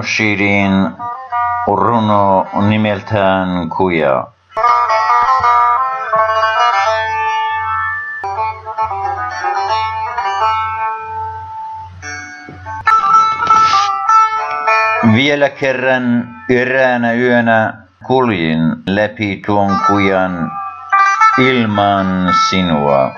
Mushirin runo nimeltään Kuja. Vielä kerran eräänä yönä kuljin läpi tuon kujan ilman sinua.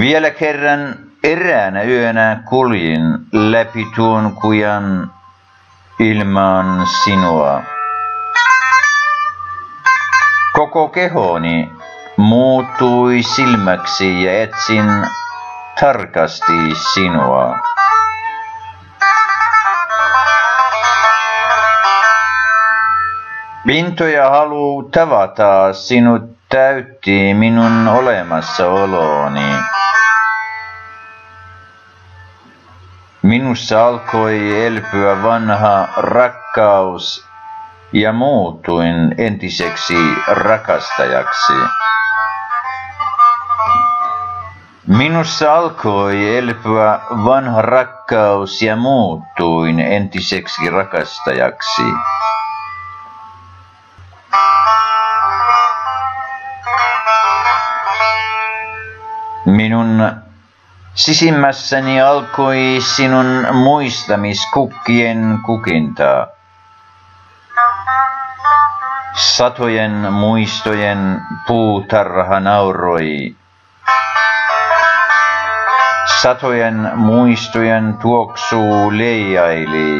Vielä kerran eräänä yönä kuljin läpi tuon kujan ilman sinua. Koko kehoni muuttui silmäksi ja etsin tarkasti sinua. Into ja halu tavata sinut täytti minun olemassaoloni. Minussa alkoi elpyä vanha rakkaus ja muutuin entiseksi rakastajaksi. Minussa alkoi elpyä vanha rakkaus ja muuttuin entiseksi rakastajaksi. Minun sisimmässäni alkoi sinun muistamiskukkien kukintaa. Satojen muistojen puutarha nauroi. Satojen muistojen tuoksu leijaili.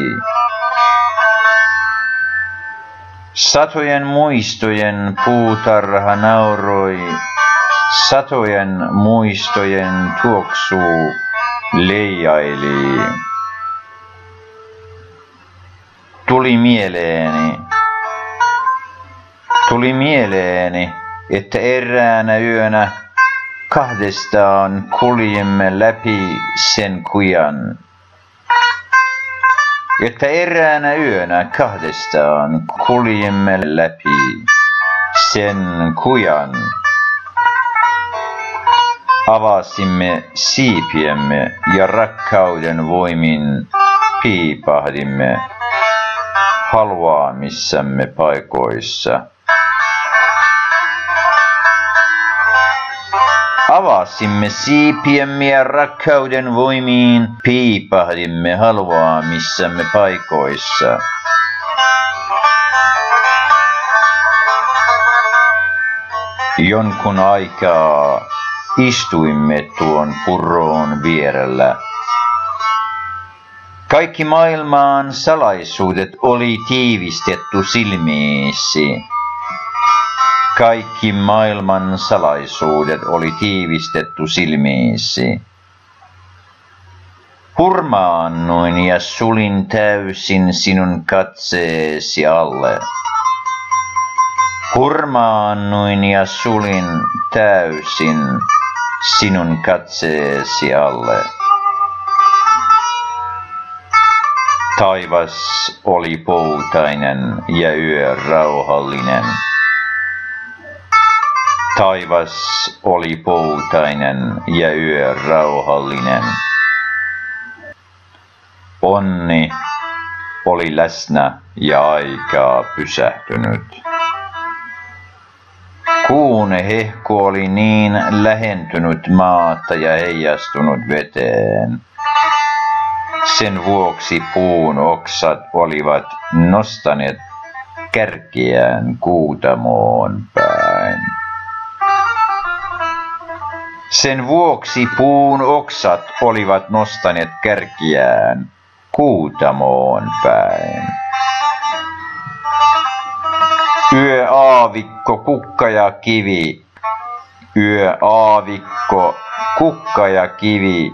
Satojen muistojen puutarha nauroi. Satojen muistojen tuoksu leijaili. Tuli mieleeni, tuli mieleeni, että eräänä yönä kahdestaan kuljimme läpi sen kujan. Että eräänä yönä kahdestaan kuljimme läpi sen kujan avasimme siipiemme ja rakkauden voimin piipahdimme halvaamissamme paikoissa. Avasimme siipiemme ja rakkauden voimiin piipahdimme halvaamissamme paikoissa. Jonkun aikaa Istuimme tuon purroon vierellä. Kaikki maailman salaisuudet oli tiivistetty silmiisi. Kaikki maailman salaisuudet oli tiivistetty silmiisi. Hurmaannuin ja sulin täysin sinun katseesi alle. Hurmaannuin ja sulin täysin sinun katseesi alle. Taivas oli poutainen ja yö rauhallinen. Taivas oli poutainen ja yö rauhallinen. Onni oli läsnä ja aikaa pysähtynyt. Kuun hehku oli niin lähentynyt maata ja heijastunut veteen. Sen vuoksi puun oksat olivat nostaneet kärkiään kuutamoon päin. Sen vuoksi puun oksat olivat nostaneet kärkiään kuutamoon päin. Yö aavikko, kukka ja kivi. Yö aavikko, kukka ja kivi.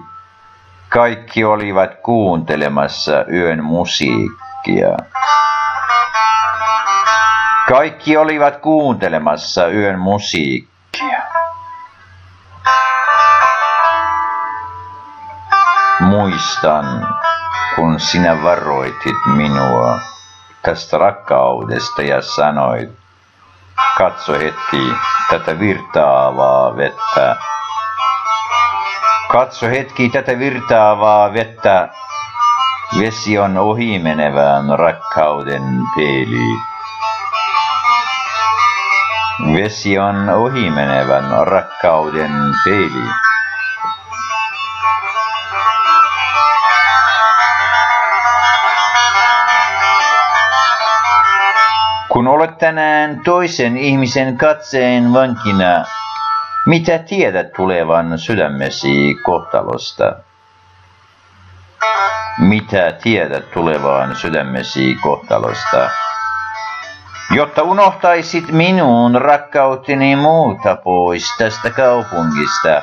Kaikki olivat kuuntelemassa yön musiikkia. Kaikki olivat kuuntelemassa yön musiikkia. Muistan, kun sinä varoitit minua tästä rakkaudesta ja sanoit, katso hetki tätä virtaavaa vettä. Katso hetki tätä virtaavaa vettä, Vesi on ohimenevän rakkauden peili. Vesi on ohimenevän rakkauden peili. Kun olet tänään toisen ihmisen katseen vankina, mitä tiedät tulevan sydämesi kohtalosta? Mitä tiedät tulevan sydämesi kohtalosta? Jotta unohtaisit minun rakkauteni muuta pois tästä kaupungista,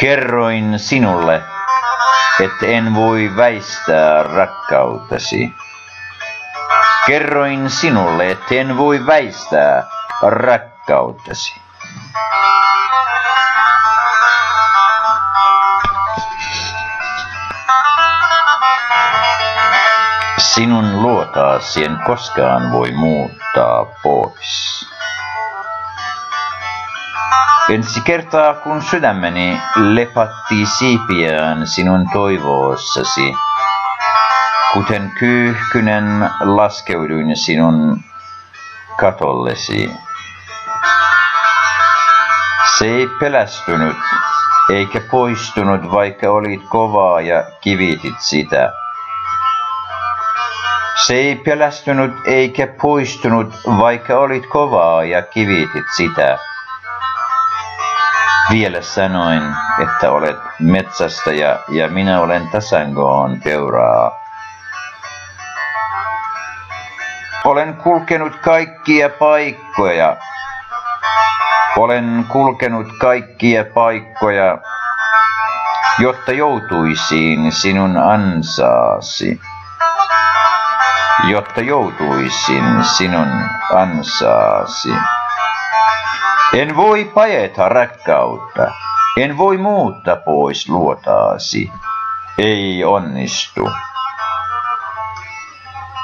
kerroin sinulle, että en voi väistää rakkautasi. Kerroin sinulle, että en voi väistää rakkautasi. Sinun luotaasi en koskaan voi muuttaa pois. Ensi kertaa kun sydämeni lepatti siipiään sinun toivossasi, kuten kyyhkynen laskeuduin sinun katollesi. Se ei pelästynyt eikä poistunut, vaikka olit kovaa ja kivitit sitä. Se ei pelästynyt eikä poistunut, vaikka olit kovaa ja kivitit sitä. Vielä sanoin, että olet metsästäjä ja minä olen Tasangoon peuraa. Olen kulkenut kaikkia paikkoja. Olen kulkenut kaikkia paikkoja, jotta joutuisiin sinun ansaasi jotta joutuisin sinun ansaasi. En voi pajeta rakkautta, en voi muuttaa pois luotaasi. Ei onnistu.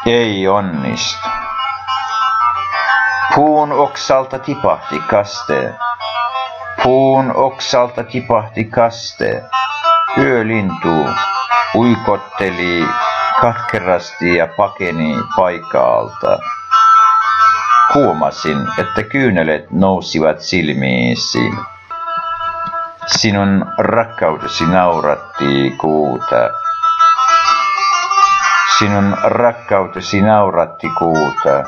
Ei onnistu. Puun oksalta tipahti kaste. Puun oksalta tipahti kaste. Yölintu uikotteli katkerasti ja pakeni paikalta. Huomasin, että kyynelet nousivat silmiisi. Sinun rakkautesi nauratti kuuta. Sinun rakkautesi nauratti kuuta.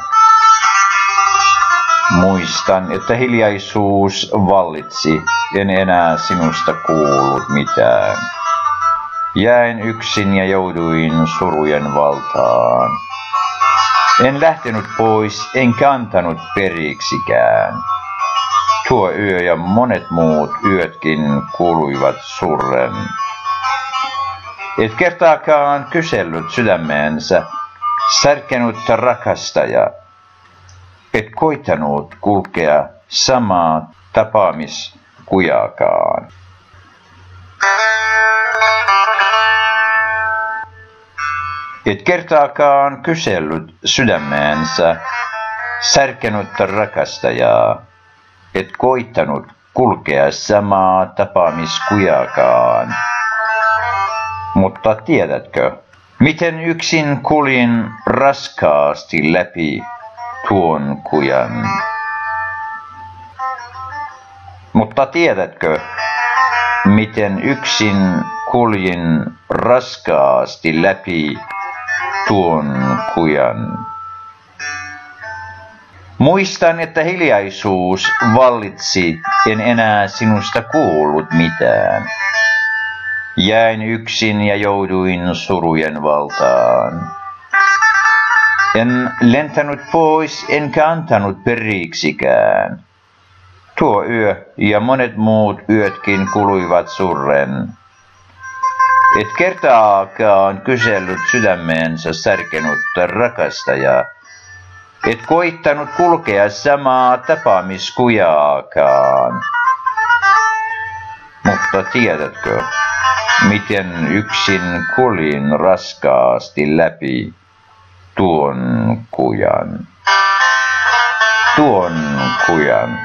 Muistan, että hiljaisuus vallitsi, en enää sinusta kuullut mitään. Jäin yksin ja jouduin surujen valtaan. En lähtenyt pois, enkä antanut periksikään. Tuo yö ja monet muut yötkin kuluivat surren. Et kertaakaan kysellyt sydämeensä, särkenut rakastaja. Et koittanut kulkea samaa tapaamiskujakaan. Et kertaakaan kysellyt sydämeensä, särkenyt rakastajaa, et koittanut kulkea samaa tapaamiskujakaan. Mutta tiedätkö, miten yksin kulin raskaasti läpi tuon kujan? Mutta tiedätkö, miten yksin kuljin raskaasti läpi tuon kujan. Muistan, että hiljaisuus vallitsi, en enää sinusta kuullut mitään. Jäin yksin ja jouduin surujen valtaan. En lentänyt pois, enkä antanut periksikään. Tuo yö ja monet muut yötkin kuluivat surren. Et kertaakaan kysellyt sydämeensä särkenutta rakastajaa. Et koittanut kulkea samaa tapaamiskujaakaan. Mutta tiedätkö, miten yksin kuljin raskaasti läpi tuon kujan? Tuon kujan.